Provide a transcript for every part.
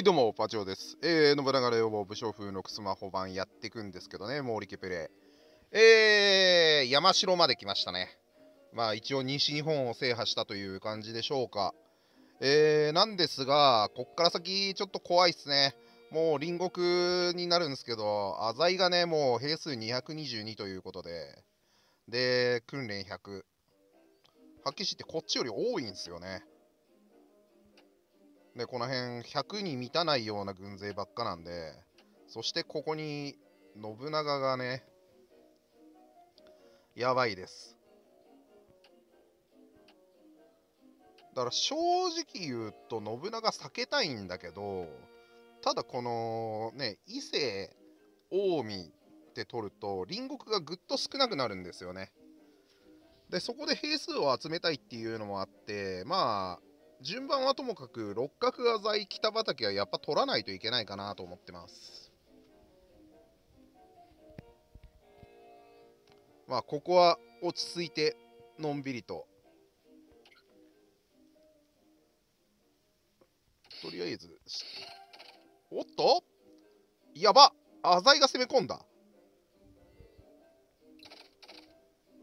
い、どうも、パチオです。えー、信長の予防武将風のスマホ版やっていくんですけどね、毛利家プレイ。えー、山城まで来ましたね。まあ、一応西日本を制覇したという感じでしょうか。えー、なんですが、こっから先、ちょっと怖いっすね。もう隣国になるんですけど、浅井がね、もう兵数222ということで、で、訓練100。はっきり言ってこっちより多いんですよね。で、この辺100に満たないような軍勢ばっかなんで、そしてここに信長がね、やばいです。だから正直言うと信長避けたいんだけど、ただこのね、伊勢、近江って取ると隣国がぐっと少なくなるんですよね。で、そこで兵数を集めたいっていうのもあって、まあ、順番はともかく六角が在北畠はやっぱ取らないといけないかなと思ってます。まあここは落ち着いてのんびりと。とりあえずおっと？やば！浅井が攻め込んだ。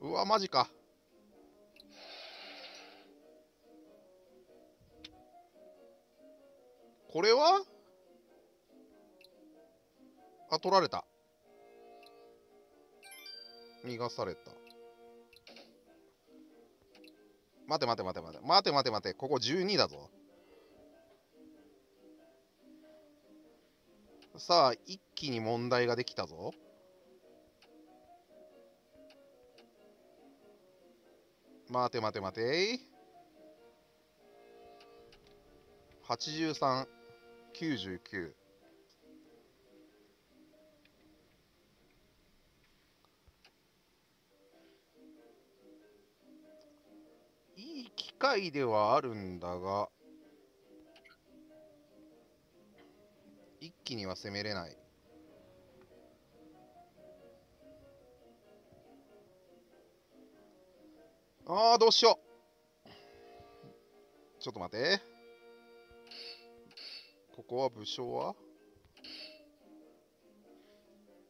うわマジか。これは？あ、取られた。逃がされた。待て待て待て待て。待て待て待て。ここ12だぞ。さあ、一気に問題ができたぞ。待て待て待て。83。99いい機会ではあるんだが一気には攻めれない。ああどうしよう。ちょっと待って。ここは武将は？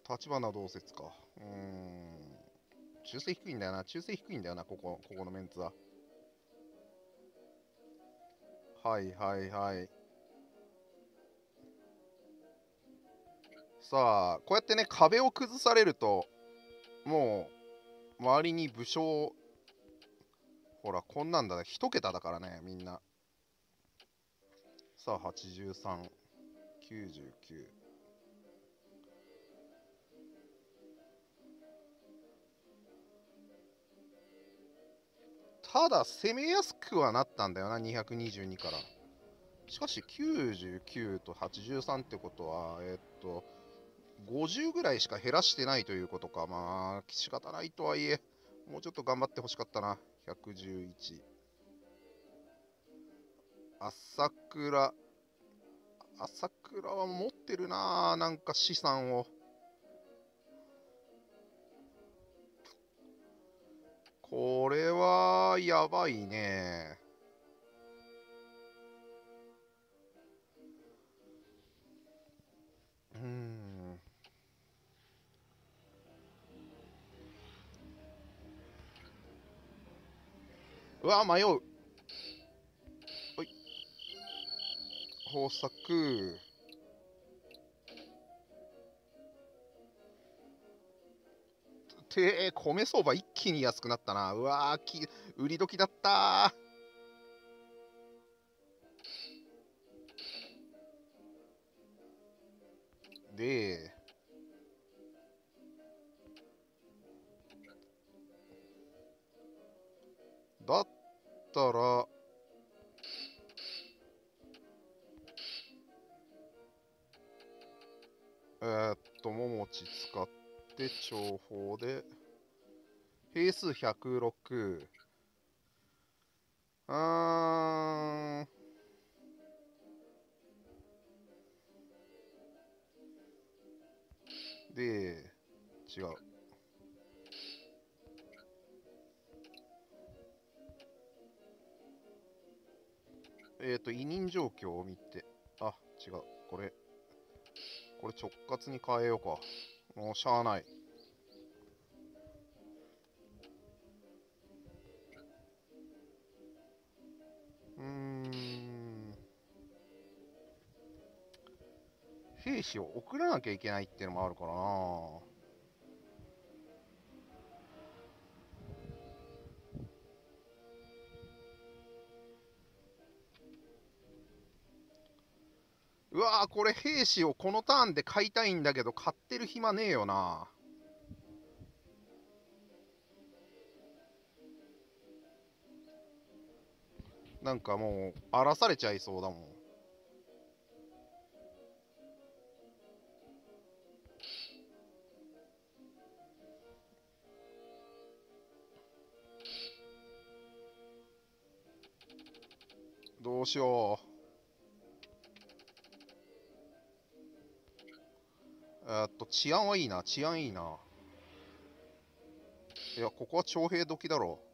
立花同説か。うん。中世低いんだよな。中世低いんだよな、ここ、ここのメンツは。はいはいはい。さあ、こうやってね、壁を崩されると、もう、周りに武将、ほら、こんなんだね。一桁だからね、みんな。さあ、83、99。ただ、攻めやすくはなったんだよな、222から。しかし、99と83ってことは、えっと、50ぐらいしか減らしてないということか。まあ、仕方ないとはいえ、もうちょっと頑張ってほしかったな。111。朝倉。朝倉は持ってるななんか資産を。これは、やばいね。うん。うわ、迷う。豊作。て米相場一気に安くなったな。うわーき、売り時だったで、だったら、えー、っと、桃地使って、重宝で、兵数106。うーん。で、違う。えっ、と、委任状況を見て、あ、違う。これ、これ直轄に変えようか。もうしゃあない。うん。兵士を送らなきゃいけないっていうのもあるからな。わーこれ兵士をこのターンで買いたいんだけど買ってる暇ねえよな。なんかもう荒らされちゃいそうだもん。どうしよう。えっと、治安はいいな、治安いいな。いや、ここは徴兵時だろ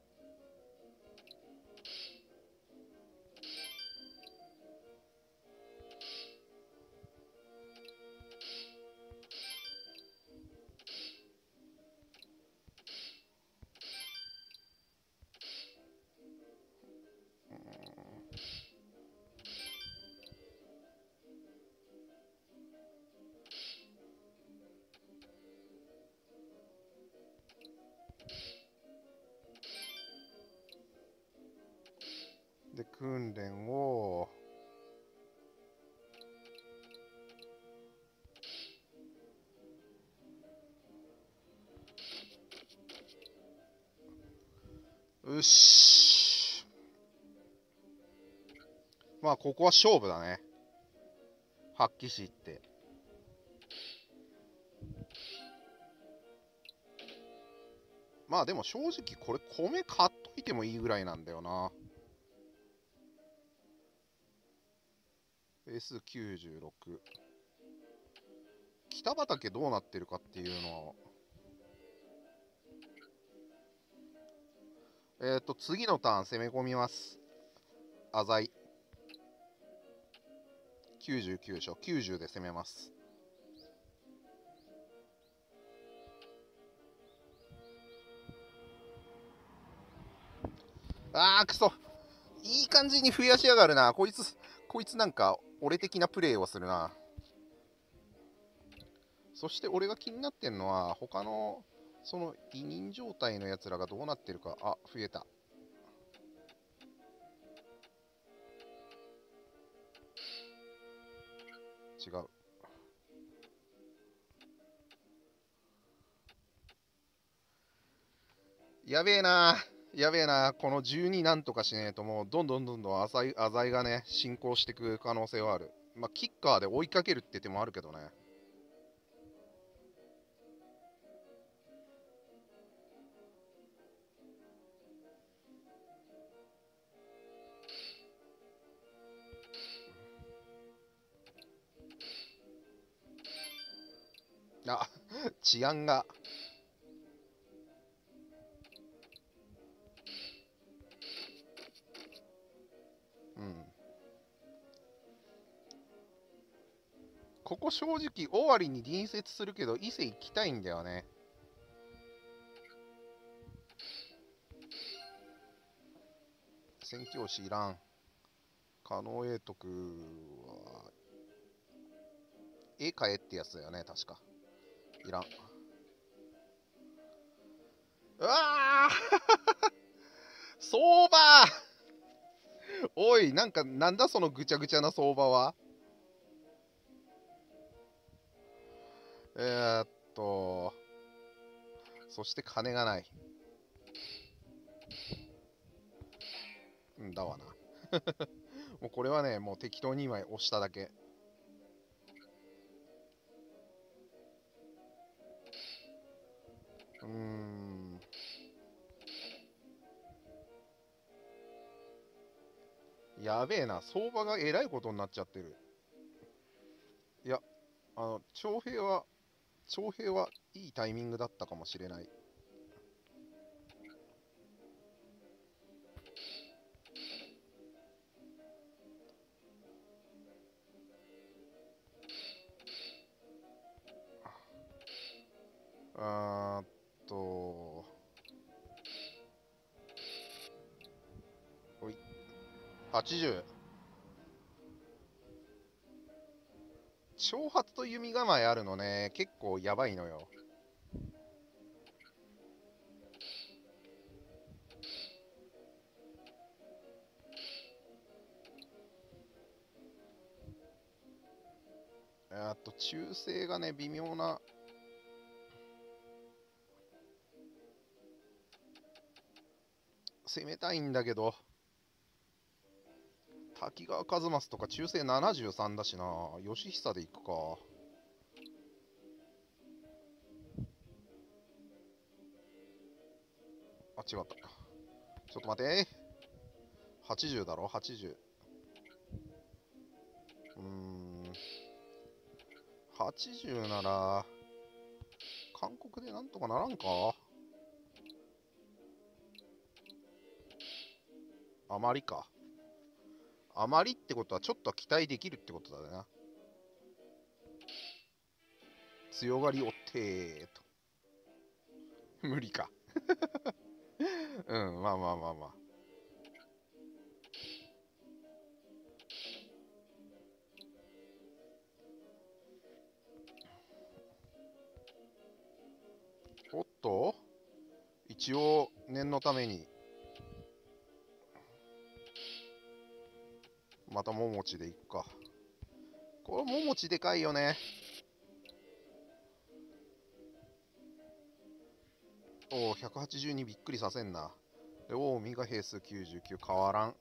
で、訓練を、よし。まあ、ここは勝負だね。発揮しって。まあでも正直これ米買っといてもいいぐらいなんだよな。S96 北畠どうなってるかっていうのは。えっ、と次のターン攻め込みます。浅井99でしょ90で攻めます。あーくそ。いい感じに増やしやがるな。こいつこいつなんか俺的なプレーをするな。そして俺が気になってんのは他のその委任状態のやつらがどうなってるか。あ増えた。違う。やべえな。やべえなこの12なんとかしねえともうどんどんどんどん浅い浅いがね進行していく可能性はある。まあキッカーで追いかけるって手もあるけどね。あ治安が。ここ正直尾張に隣接するけど伊勢行きたいんだよね。宣教師いらん。加納永徳は絵描えってやつだよね確か。いらん。うわー！相場！おいなんかなんだそのぐちゃぐちゃな相場は？えー、っとそして金がない。うんだわな。もうこれはねもう適当に2枚押しただけ。うん。やべえな。相場がえらいことになっちゃってる。いやあの徴兵は徴兵はいいタイミングだったかもしれない。あーっと、ほい、80。挑発と弓構えあるのね。結構やばいのよ。あと中性がね微妙な。攻めたいんだけど。滝川一益とか中性73だしな。義久でいくか。あ違ったちょっと待て。80だろ？80うーん。80なら韓国でなんとかならんか？あまりか。あまりってことはちょっと期待できるってことだな強がりおってーと。無理か。うんまあまあまあまあ。おっと？一応念のために。またももちでいくか。これももちでかいよね。おお182びっくりさせんな。でおお身が平数99変わらん。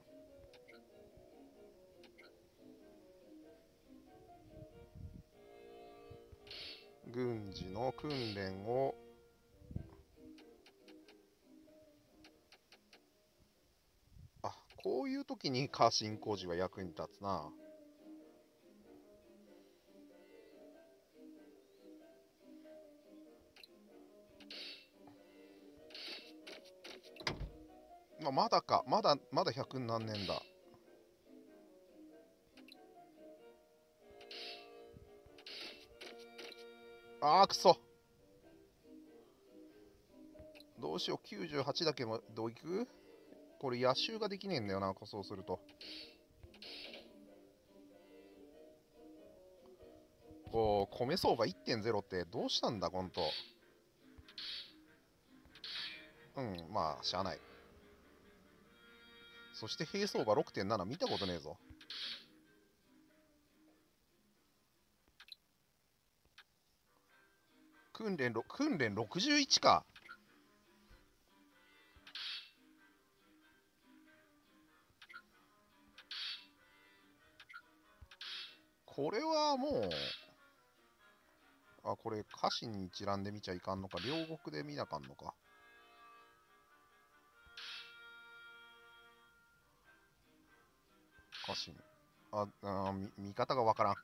軍事の訓練をこういう時に家臣工事は役に立つな。まあまだか。まだまだ100何年だ。あーくそ。どうしよう。98だけもどういく？これ野襲ができねえんだよなそうすると。おお米相場1.0ってどうしたんだほんとうんまあしゃあない。そして平相場6.7見たことねえぞ。訓練訓練61か。これはもうあこれ歌詞に一覧で見ちゃいかんのか両国で見なかんのか。歌詞ああ見見方がわからん。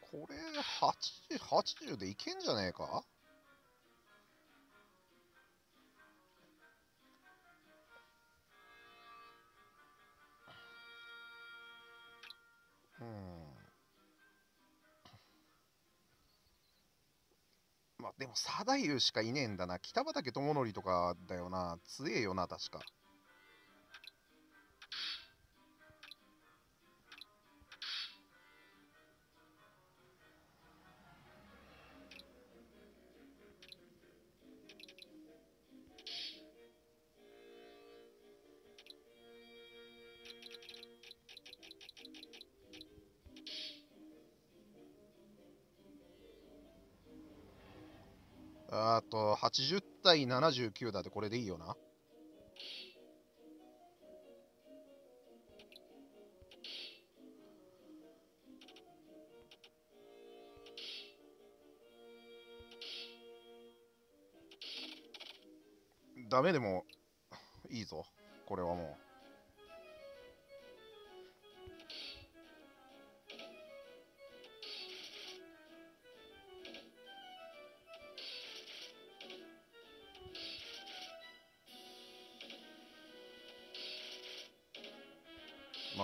これ80、80でいけんじゃねえか？まあでも、定優しかいねえんだな。北畠智則とかだよな。強えよな、確か。あと、80対79だってこれでいいよな。ダメでもいいぞ、これはもう。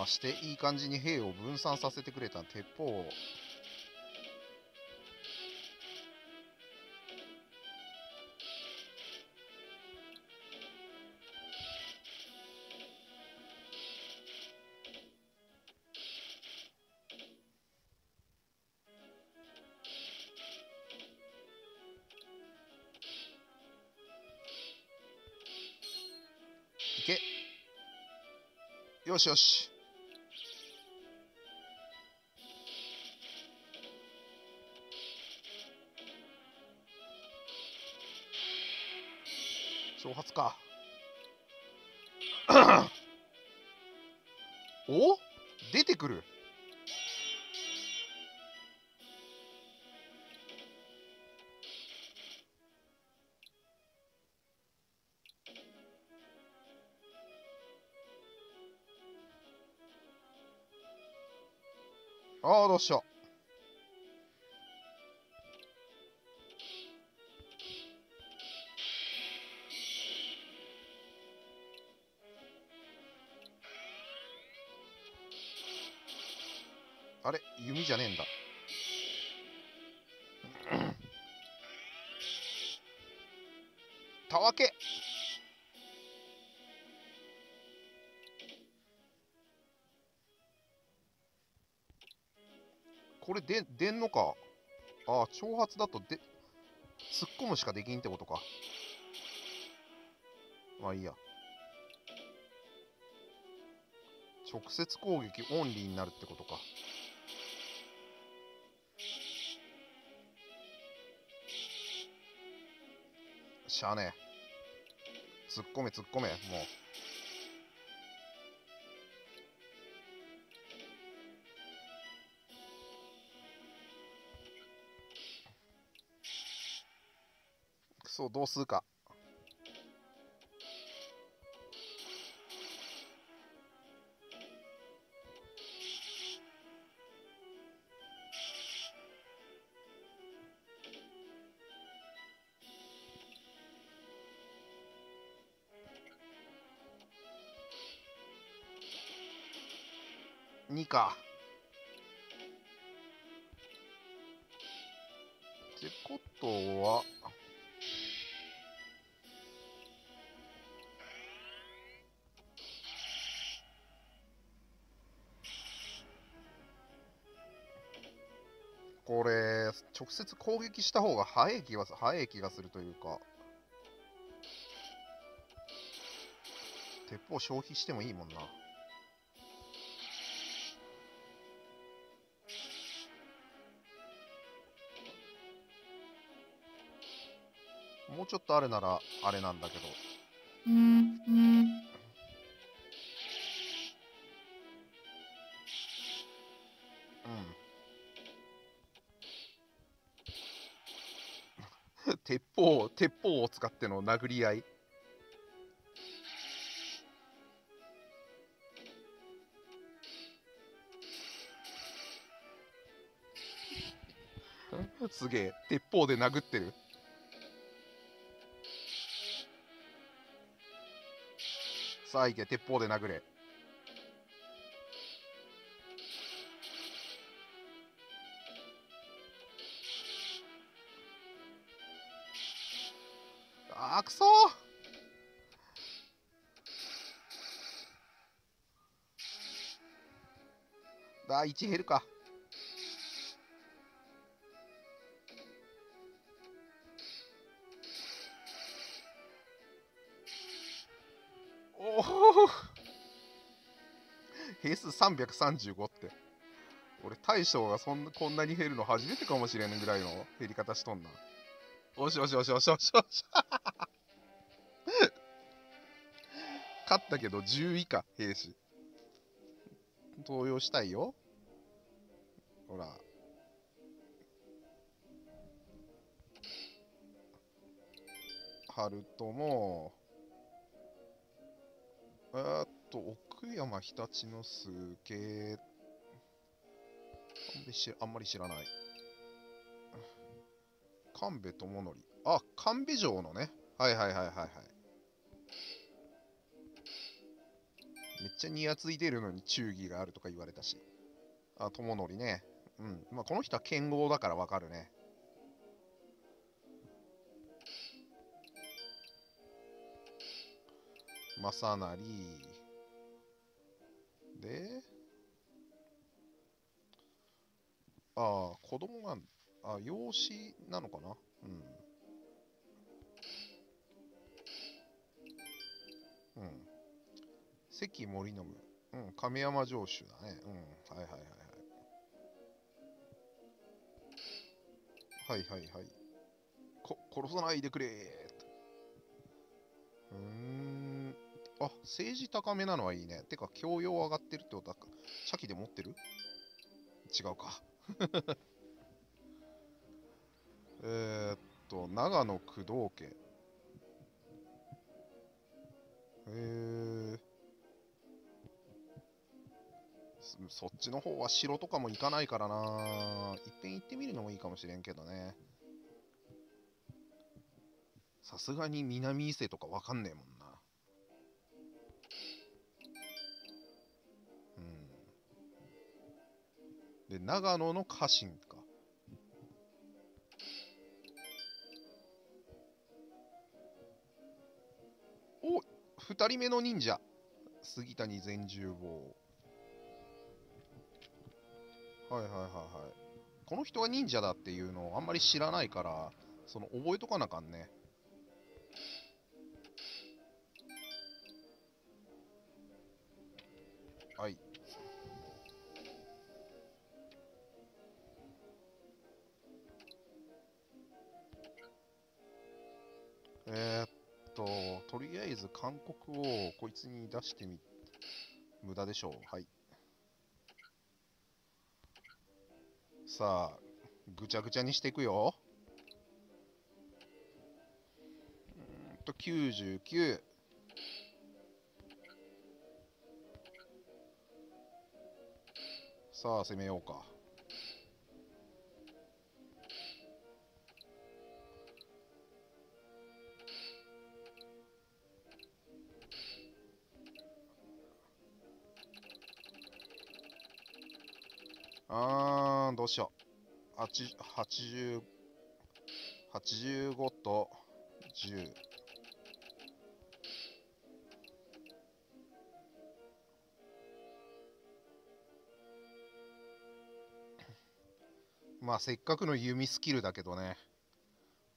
ましていい感じに兵を分散させてくれた鉄砲よしよし。挑発か。お？出てくる。ああどうしようじゃねえんだ。たわけ。これで出んのか。ああ挑発だとで突っ込むしかできんってことか。まあいいや。直接攻撃オンリーになるってことか。しゃあねえ。突っ込め突っ込めもう。くそどうするか。2か。ってことは。これ直接攻撃した方が早い気がす早い気がするというか。鉄砲消費してもいいもんな。もうちょっとあるならあれなんだけど。うん。鉄砲鉄砲を使っての殴り合い。すげえ。鉄砲で殴ってるさあ行け鉄砲で殴れ。あーくそー。だ1減るか。335って。俺大将がそんなこんなに減るの初めてかもしれんぐらいの減り方しとんな。おしおしおしおしおしおし 勝ったけど10以下兵士登用したいよ。ほら。ハルトもえーっと、奥山日立の数形、あんまりしあんまり知らない。神戸智則。あ、神戸城のね。はいはいはいはいはい。めっちゃニヤついてるのに忠義があるとか言われたし。あ、友則ね。うん。まあ、この人は剣豪だからわかるね。正成。で、ああ、子供が、あ、養子なのかな？うん。うん。関森信。うん、亀山城主だね。うん、はいはいはいはい。はいはいはい。こ、殺さないでくれーうーん。あ、政治高めなのはいいね。てか、教養上がってるってことは、茶器で持ってる？違うか。えーっと、長野工藤家。えー。そっちの方は城とかも行かないからな。いっぺん行ってみるのもいいかもしれんけどね。さすがに南伊勢とかわかんねえもんな。で、長野の家臣か。お二人目の忍者。杉谷善十坊。はいはいはいはい。この人が忍者だっていうのをあんまり知らないから、その覚えとかなあかんね。はい。えー、っと、とりあえず勧告をこいつに出してみ、無駄でしょう。はい。さあ、ぐちゃぐちゃにしていくよ。うんと、99。さあ、攻めようか。あー、どうしよう。8 80 85と10。まあ、せっかくの弓スキルだけどね。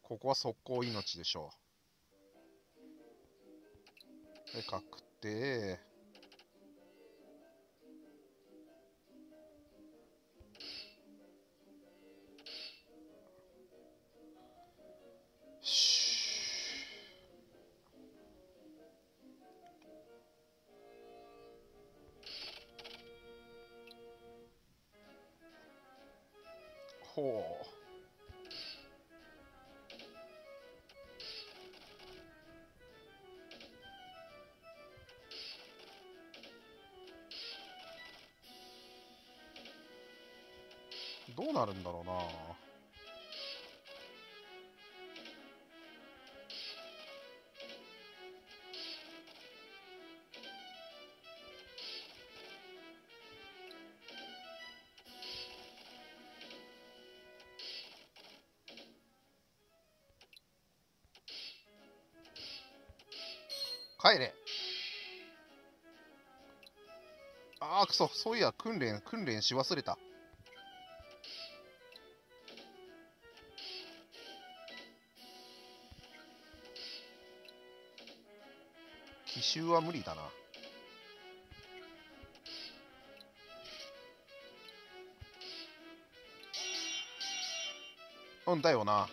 ここは速攻命でしょう。で、確定。帰れ。ああくそそういや訓練訓練し忘れた。奇襲は無理だな。うんだよな。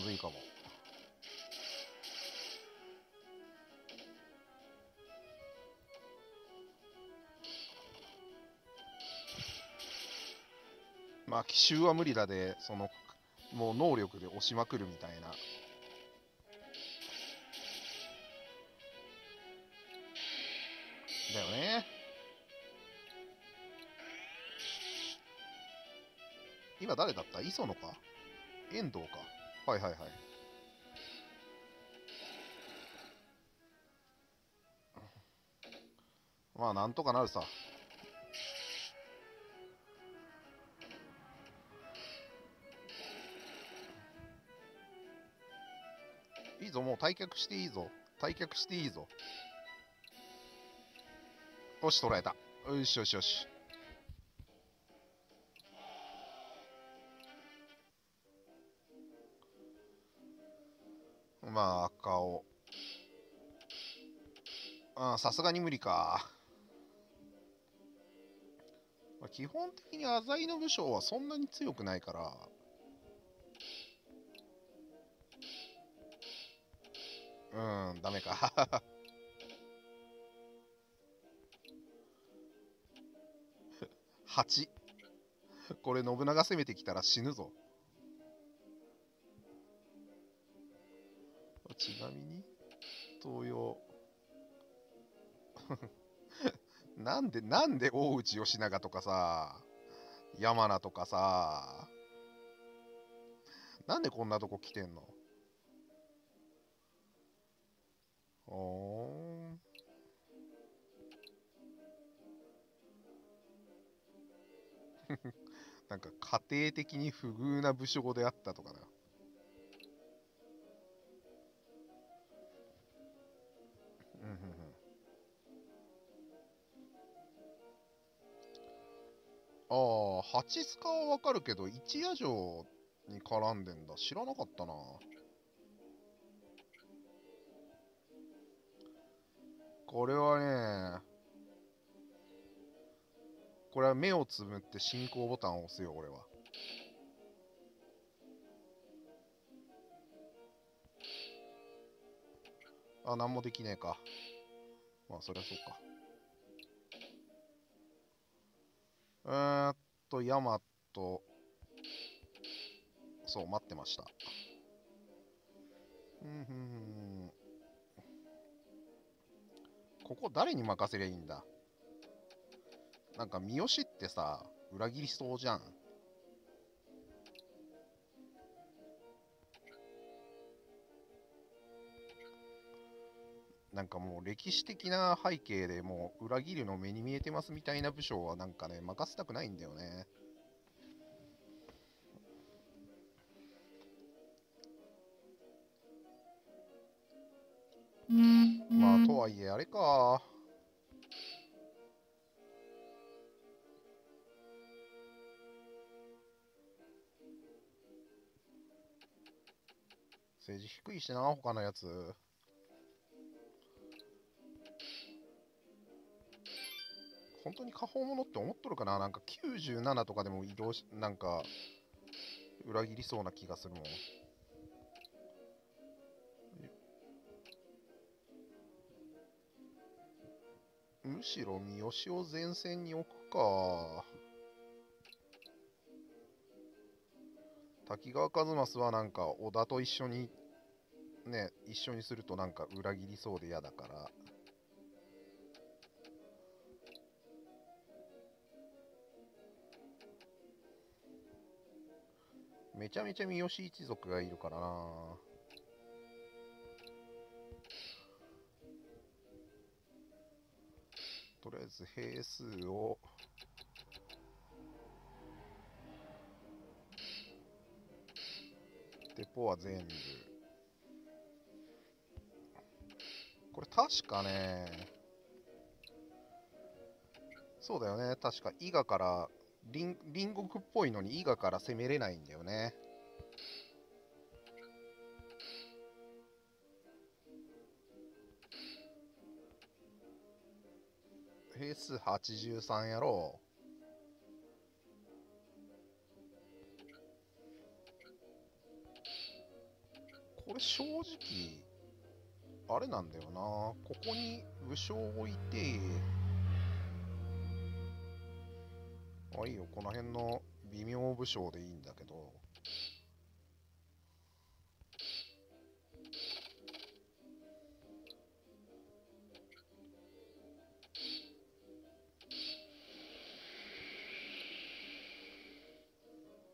まずいかも。まあ奇襲は無理だでそのもう能力で押しまくるみたいな。だよね。今誰だった？磯野か？遠藤か？はいはいはい。まあなんとかなるさ。いいぞもう退却していいぞ。退却していいぞ。よし捉えた。よしよしよし。まあ赤を。あさすがに無理か、まあ、基本的に浅井の武将はそんなに強くないから。うんダメか。8これ信長攻めてきたら死ぬぞ。ちなみに東洋。なんでなんで大内義長とかさ山名とかさなんでこんなとこ来てんの？おー。ん なんか家庭的に不遇な武将であったとかな。ああ、八スカはわかるけど、一夜城に絡んでんだ。知らなかったな。これはね、これは目をつむって進行ボタンを押すよ、俺は。あ、なんもできねえか。まあ、そりゃそうか。えーっと、ヤマト。そう、待ってました。うんふんふんここ誰に任せりゃいいんだ？なんか三好ってさ、裏切りそうじゃん。なんかもう歴史的な背景でもう裏切るの目に見えてますみたいな武将はなんかね、任せたくないんだよね。まあ、とはいえ、あれか。政治低いしな、他のやつ。本当に下方者って思っとるかな？なんか97とかでも移動し、なんか、裏切りそうな気がするもん。むしろ三好を前線に置くか。滝川一益はなんか織田と一緒にね一緒にするとなんか裏切りそうで嫌だからめちゃめちゃ三好一族がいるからな。とりあえず兵数を。デポは全部。これ確かね。そうだよね。確か伊賀から隣隣国っぽいのに伊賀から攻めれないんだよね。兵数83やろう。これ正直あれなんだよな。ここに武将を置いてあいいよ。この辺の微妙武将でいいんだけど。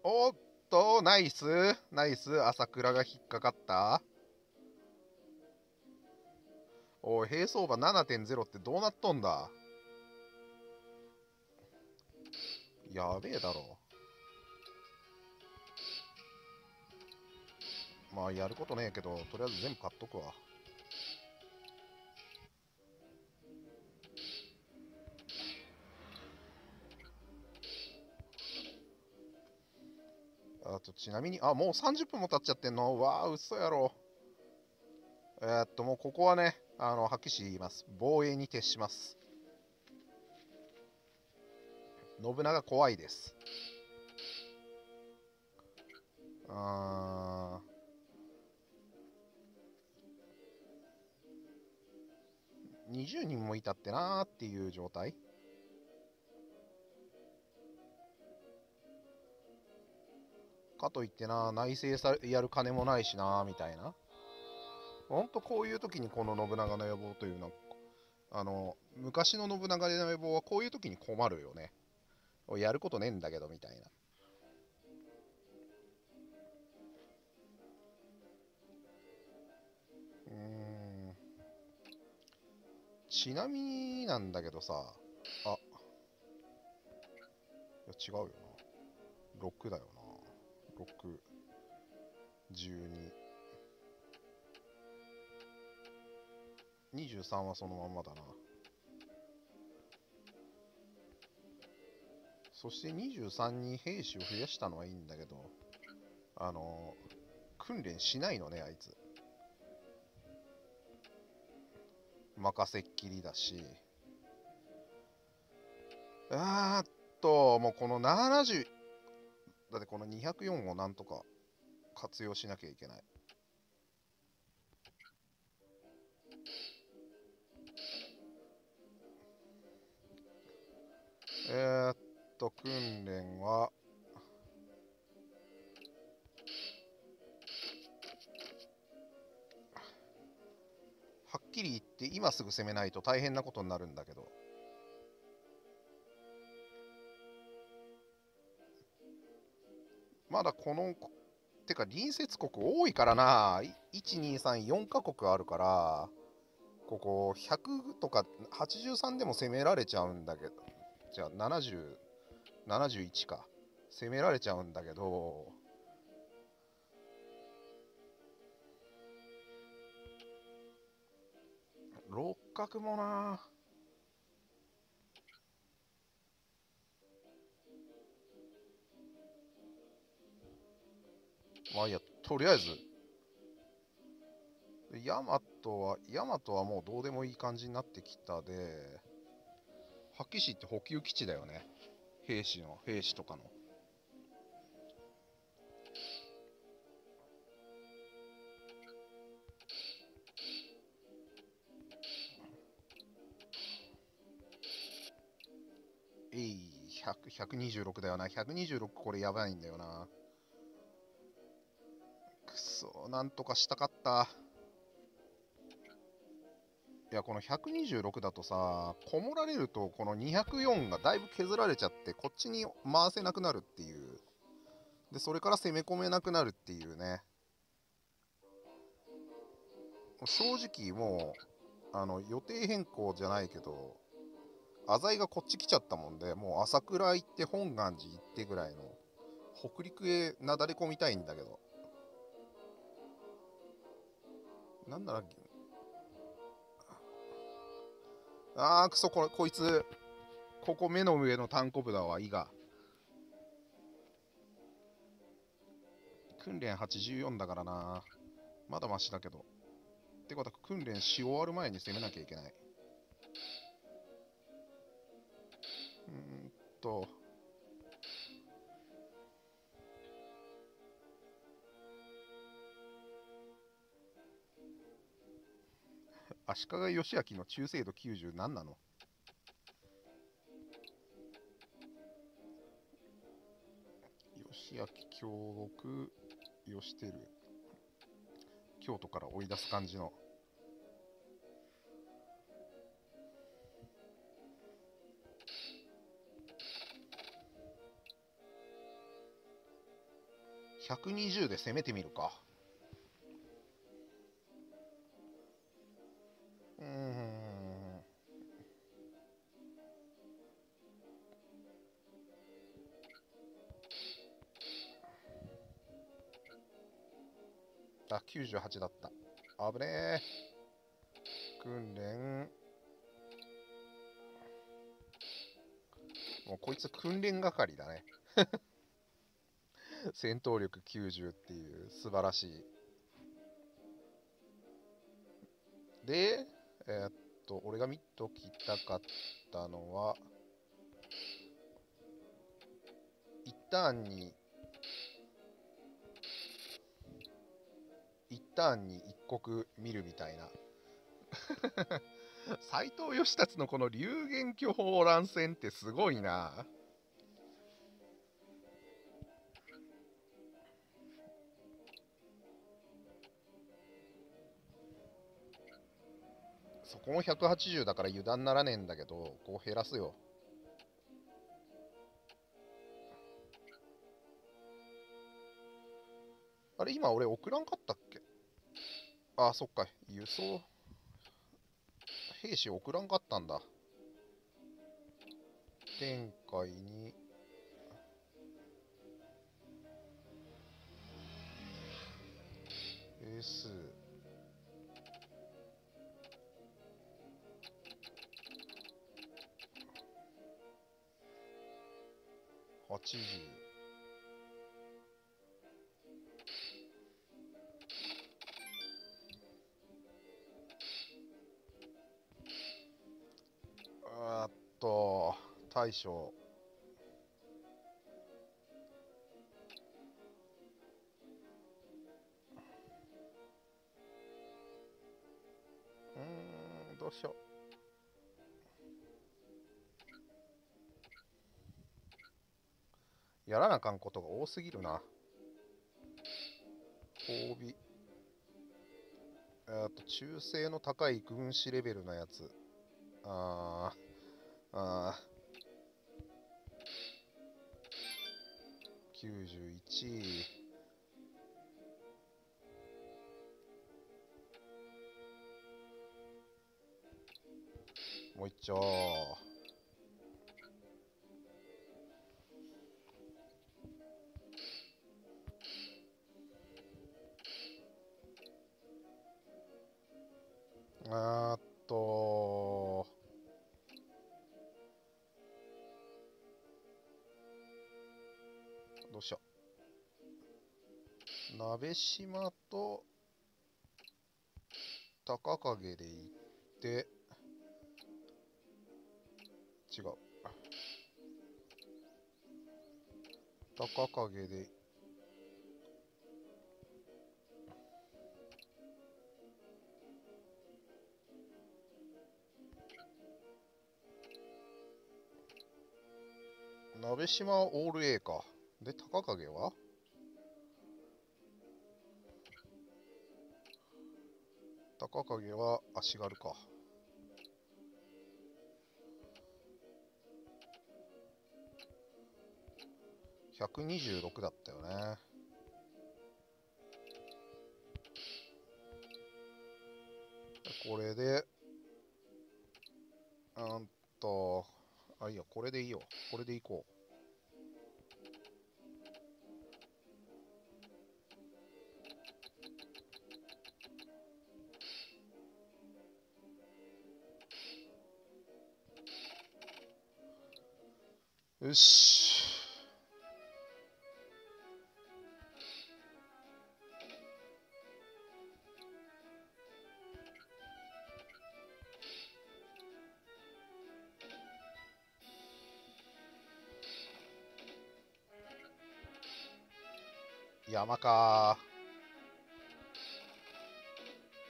おっと、ナイス、ナイス、朝倉が引っかかった。おい、平相場7.0ってどうなっとんだ？やべえだろ。まあ、やることねえけど、とりあえず全部買っとくわ。あと、ちなみに、あ、もう30分も経っちゃってんの？わあ、嘘やろ。えーっと、もうここはね、あの、はっきり言います。防衛に徹します。信長怖いです。あー。20人もいたってなーっていう状態。かといってな内政さやる金もないしなみたいな。ほんとこういう時にこの信長の野望というのはあの昔の信長の野望はこういう時に困るよね。やることねえんだけどみたいな。うん。ちなみになんだけどさあ。いや違うよな。6だよな。6 12 23はそのまんまだな。そして23に兵士を増やしたのはいいんだけどあの訓練しないのねあいつ。任せっきりだし。あーっともうこの70だってこの204をなんとか活用しなきゃいけない。えー、っと訓練ははっきり言って今すぐ攻めないと大変なことになるんだけど。まだこのてか隣接国多いからな。1234カ国あるからここ100とか83でも攻められちゃうんだけどじゃあ71か。攻められちゃうんだけど。六角もな。まあいいやとりあえず。ヤマトはヤマトはもうどうでもいい感じになってきたで。発揮士って補給基地だよね。兵士の兵士とかの。えい100 126だよな。126これやばいんだよな。くそなんとかしたかった。いやこの126だとさこもられるとこの204がだいぶ削られちゃってこっちに回せなくなるっていう。でそれから攻め込めなくなるっていうね。正直もうあの予定変更じゃないけど浅井がこっち来ちゃったもんでもう朝倉行って本願寺行ってぐらいの北陸へなだれ込みたいんだけど。なんならあーくそここいつここ目の上の単コブだわいいが。訓練84だからな。まだマシだけど。ってことは訓練し終わる前に攻めなきゃいけない。うーんと。足利義明の中精度90何なの？義明京極義輝京都から追い出す感じの。120で攻めてみるか。98だった。危ねえ。訓練。もうこいつ訓練係だね。戦闘力90っていう素晴らしい。でえーっと俺が見ときたかったのは一旦に一旦に一国見るみたいな。斎藤義達のこの流言巨峰乱戦ってすごいな。そこも180だから油断ならねえんだけどこう減らすよ。あれ今俺送らんかったっけ？あそっか。輸送？兵士送らんかったんだ。天海に。エース。大将。うんどうしよう。やらなあかんことが多すぎるな。褒美。えっと忠誠の高い軍師レベルのやつ。あーあー。91もう一丁。鍋島と高影で行って違う。高影で鍋島はオール A か。で高影は？高影は足軽か。126だったよね。これでうんとあいいやこれでいいよこれでいこう。よし。山か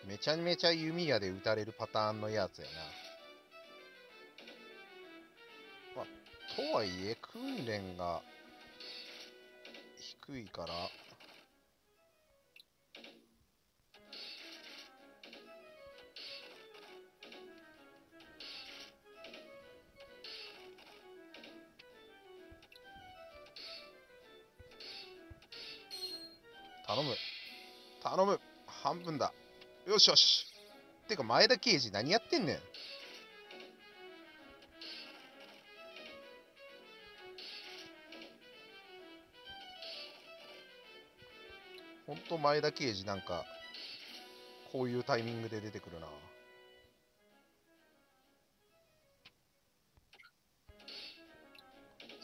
めちゃめちゃ弓矢で撃たれるパターンのやつやな。はいえ訓練が低いから。頼む。頼む。半分だ。よしよし。ってか前田刑事何やってんねん。んと前田刑事なんかこういうタイミングで出てくるな。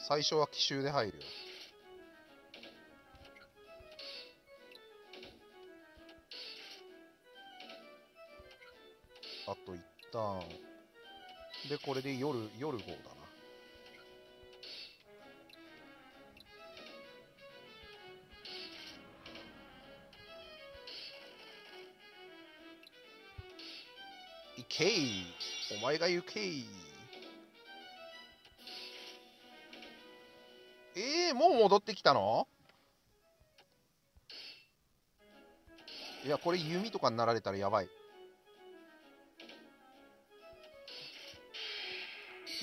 最初は奇襲で入るよ。あと一旦。でこれで夜夜号だな。けいお前が行けいえー、もう戻ってきたの？いやこれ弓とかになられたらやばい。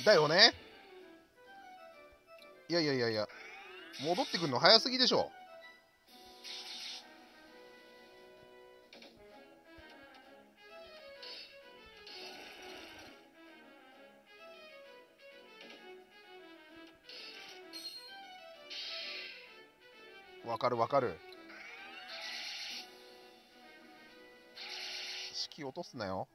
だよね？いやいやいやいや戻ってくるの早すぎでしょ。わかるわかる。式落とすなよ。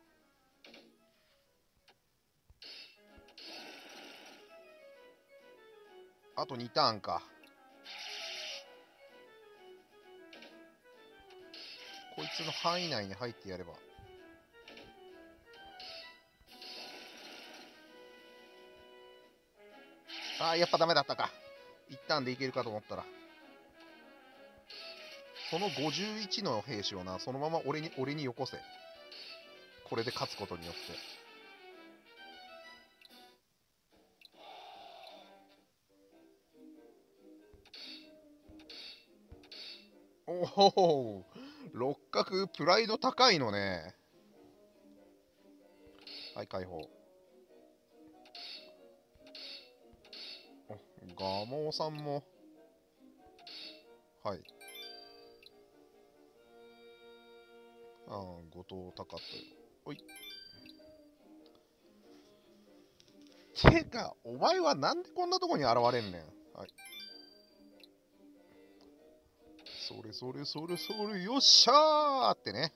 あと2ターンか。こいつの範囲内に入ってやれば。ああやっぱダメだったか。一旦でいけるかと思ったら。その51の兵士をなそのまま俺に俺によこせ。これで勝つことによって。おお六角プライド高いのね。はい解放。ガモさんも。はい。ああ後藤高とおい。てかお前はなんでこんなとこに現れんねん。はい。それそれそれそれよっしゃーってね。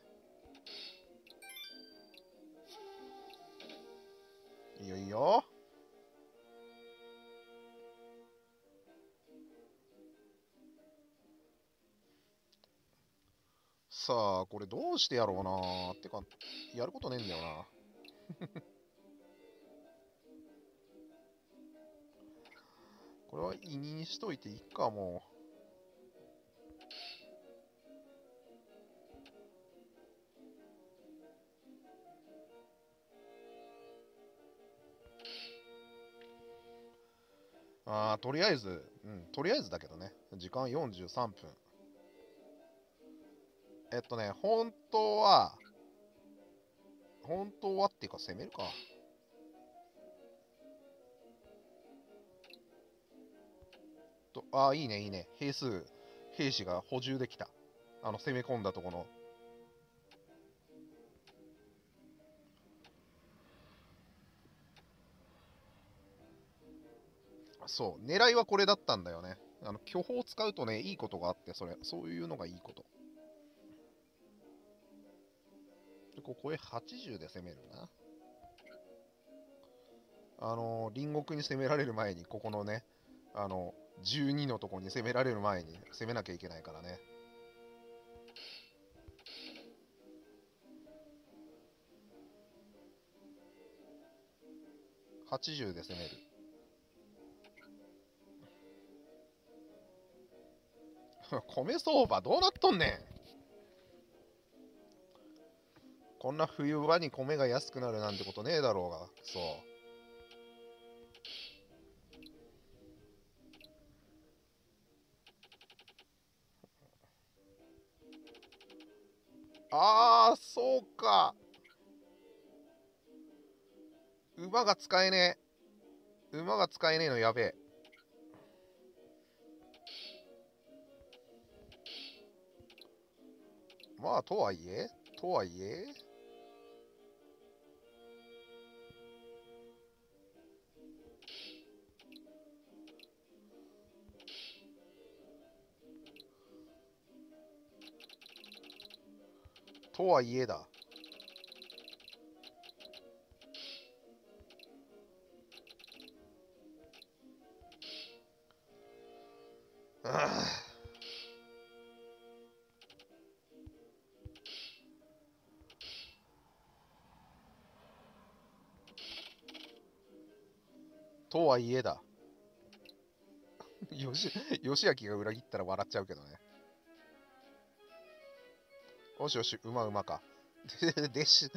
いいよいいよ。さこれどうしてやろうなーってかやることねえんだよな。これは委任しといていいかも。うああ、とりあえず、うん、とりあえずだけどね、時間43分。えっとね、本当は、本当はっていうか攻めるか。とああ、いいね、いいね。兵数、兵士が補充できた。あの、攻め込んだとこの。そう、狙いはこれだったんだよね。あの、巨峰を使うとね、いいことがあって、それ、そういうのがいいこと。ここへ80で攻めるな。あの、隣国に攻められる前に、ここのね、あの、12のとこに攻められる前に攻めなきゃいけないからね。80で攻める。米相場どうなっとんねんこんな冬場に米が安くなるなんてことねえだろうが。そう。ああそうか。馬が使えねえ。馬が使えねえのやべえ。まあ、とはいえ、とはいえ、とはいえだ。あ あとはいえだ。よし、吉明が裏切ったら笑っちゃうけどね。よしよし、うまうまか。で、で、し、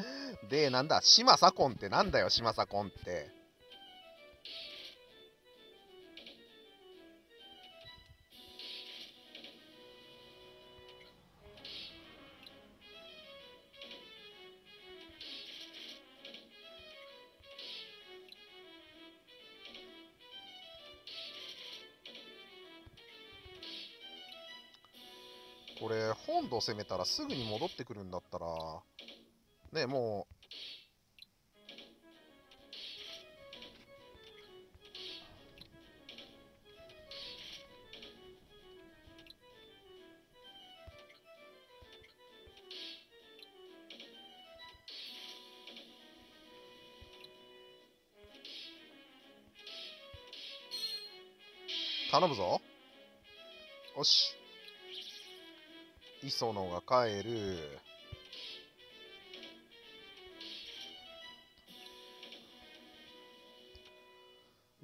で、なんだ、島左近ってなんだよ、島左近って。これ、本土攻めたらすぐに戻ってくるんだったら、ね、もう、頼むぞ。よし。磯野が帰る。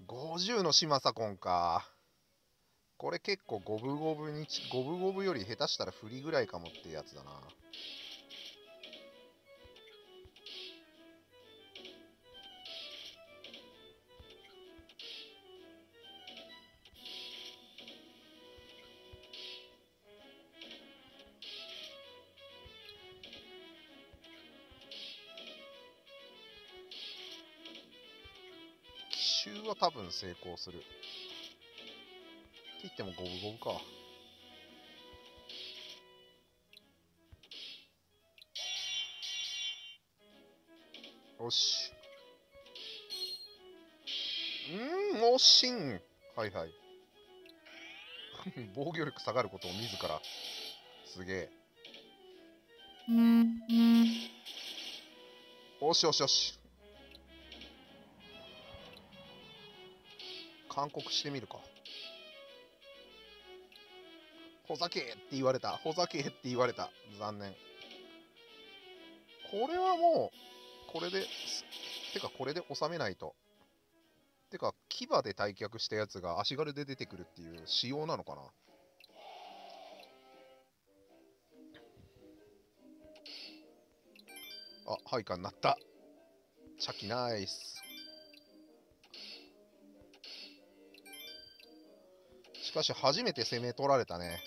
50の島左近か。これ結構五分五分に、五分五分より下手したら振りぐらいかもってやつだな。多分成功する。って言っても五分五分か。よし。うーん、惜しん。はいはい。防御力下がることを自ら。すげえ。よしよしよし。勧告してみるか。ほざけって言われた。ほざけって言われた。残念。これはもう、これで、てかこれで収めないと。てか、牙で退却したやつが足軽で出てくるっていう仕様なのかな。あ、配下になった。チャキナイス。しかし、初めて攻め取られたね。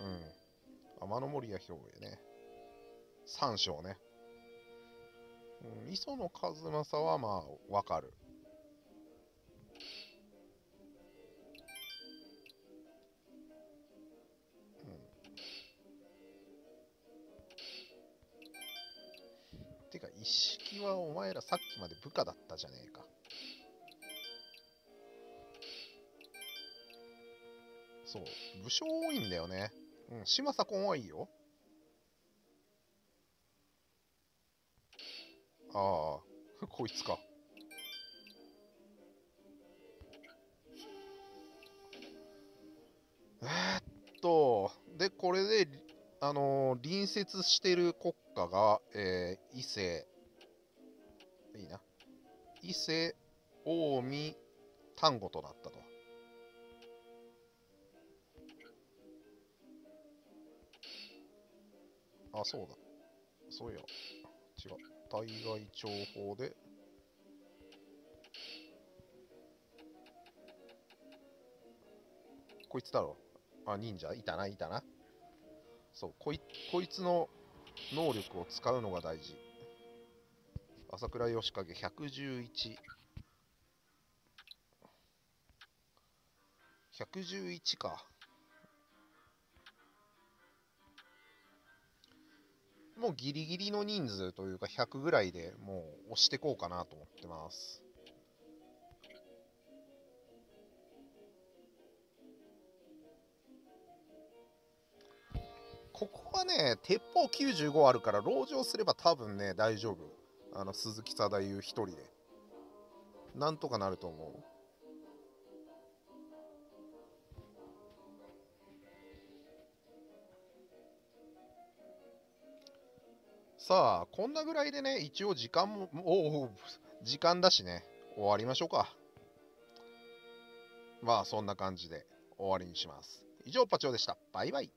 うん。天の森や兵衛ね。三章ね。うん、磯野和正はまあ、わかる。うん。てか、一式はお前らさっきまで部下だったじゃねえか。そう、武将多いんだよね。うん、島左近はいいよ。ああ、こいつか。えー、っと、で、これで、あのー隣接してる国家が、えー伊勢、いいな。伊勢、近江、丹後となったと。あ、そうだ。そういや。違う。対外情報で。こいつだろ。あ、忍者？いたな、いたな。そう、こいこいつの能力を使うのが大事。朝倉義景111。111か。もうギリギリの人数というか100ぐらいでもう押してこうかなと思ってます。ここはね、鉄砲95あるから、籠城すれば多分ね、大丈夫。あの、鈴木貞優一人で。なんとかなると思う。さあ、こんなぐらいでね、一応時間も、おお、時間だしね、終わりましょうか。まあ、そんな感じで終わりにします。以上、パチョでした。バイバイ。